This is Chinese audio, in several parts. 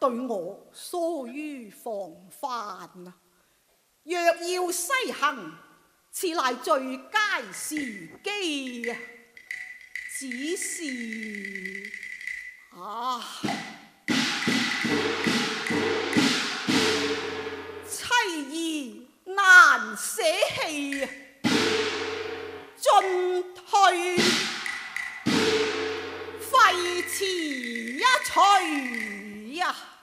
对我疏于防范啊！若要西行，此乃最佳时机啊！只是啊，妻儿难舍弃啊，进退废辞一取。呀！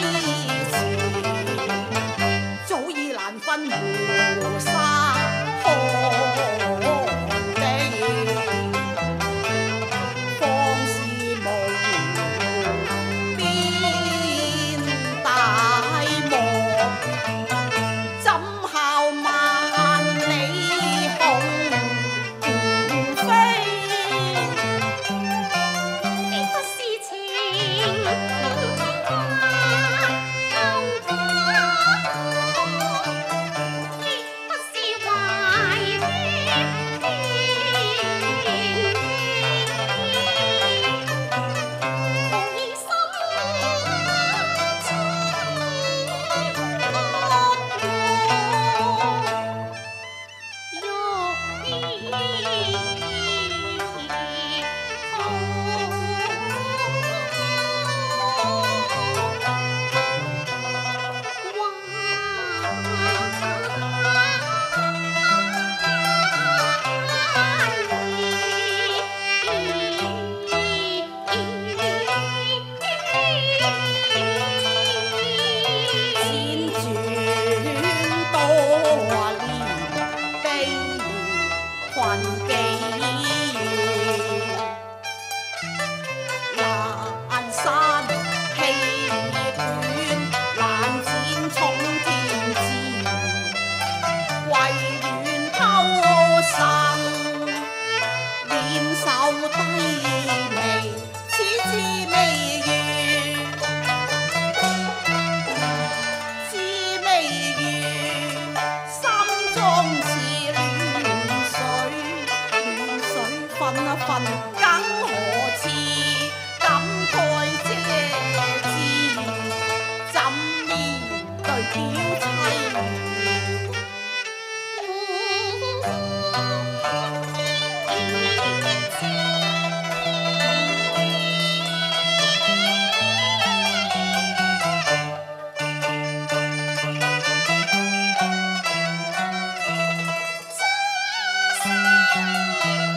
Bye. Música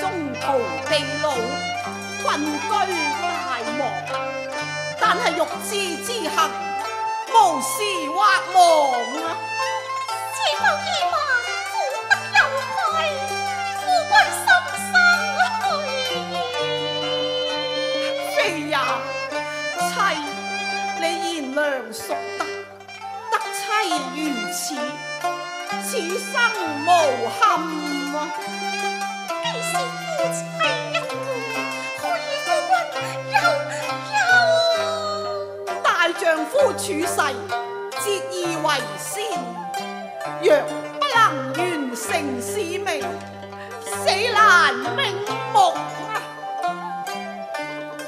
中途被掳，困居大漠。但系欲志之行，无时或忘啊！前途已茫，苦得又悲，富君心生啊！飞呀，妻，你贤良淑德，得妻如此，此生无憾啊！丈夫处世，节义为先。若不能完成使命，死难瞑目啊！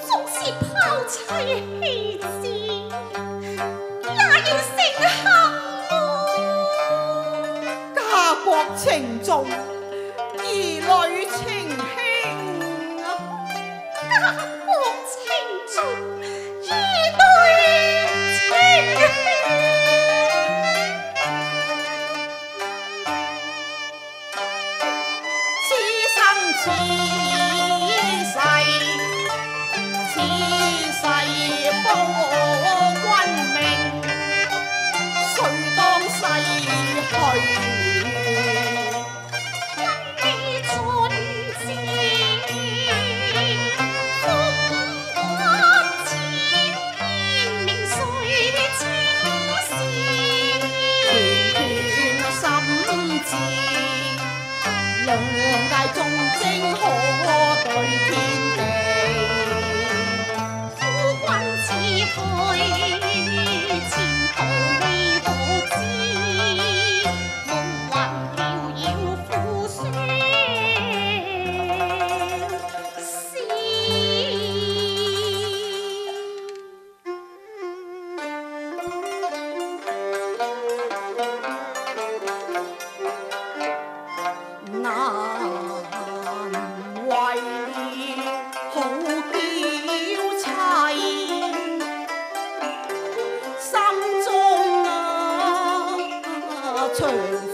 纵是抛妻弃子，也要成行！家国情重，儿女情轻啊！turn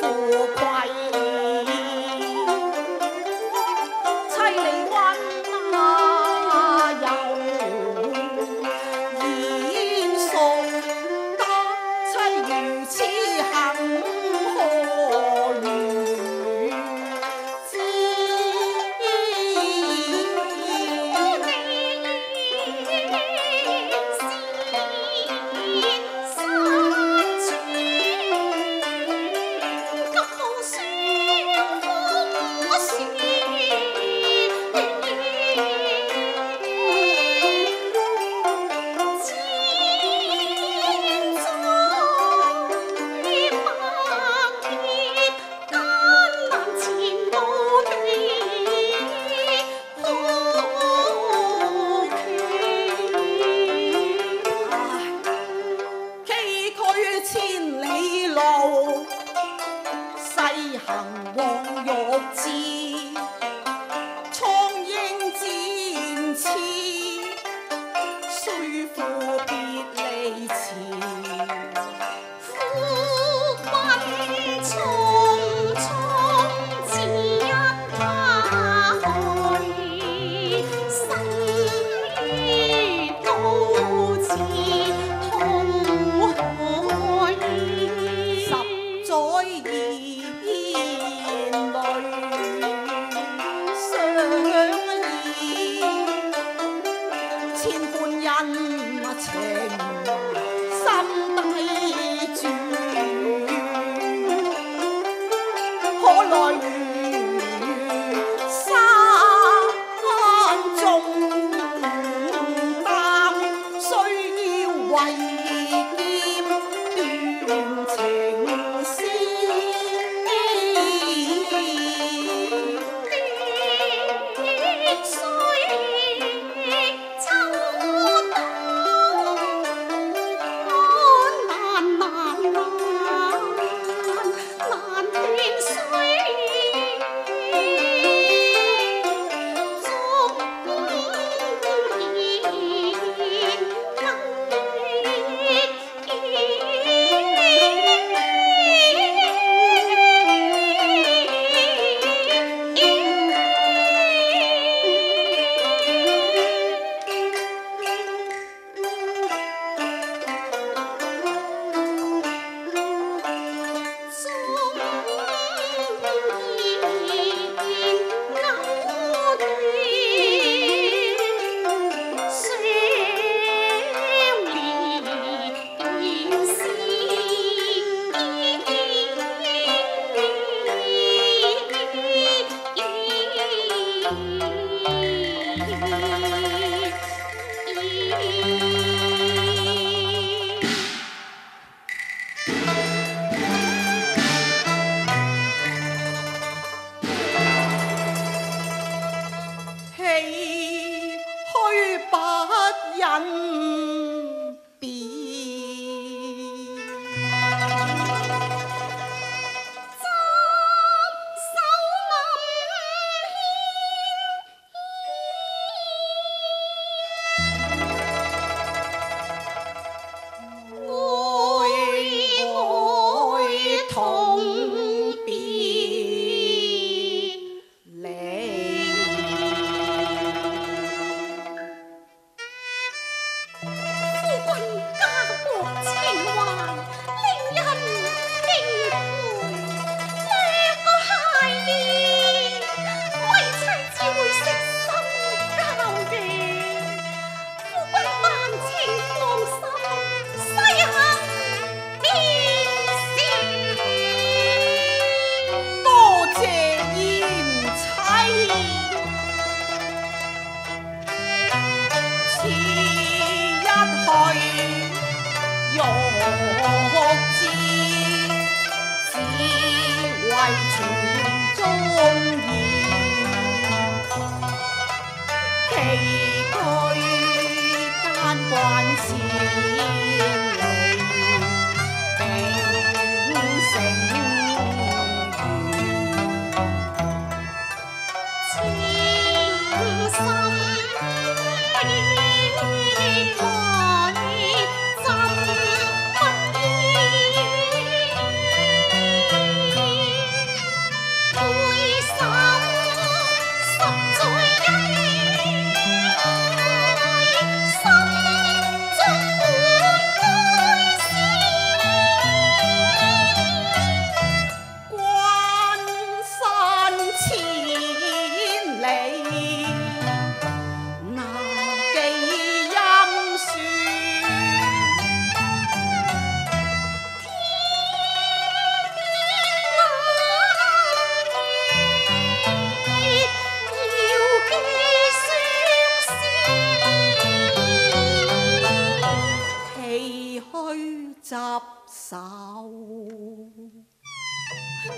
走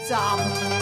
站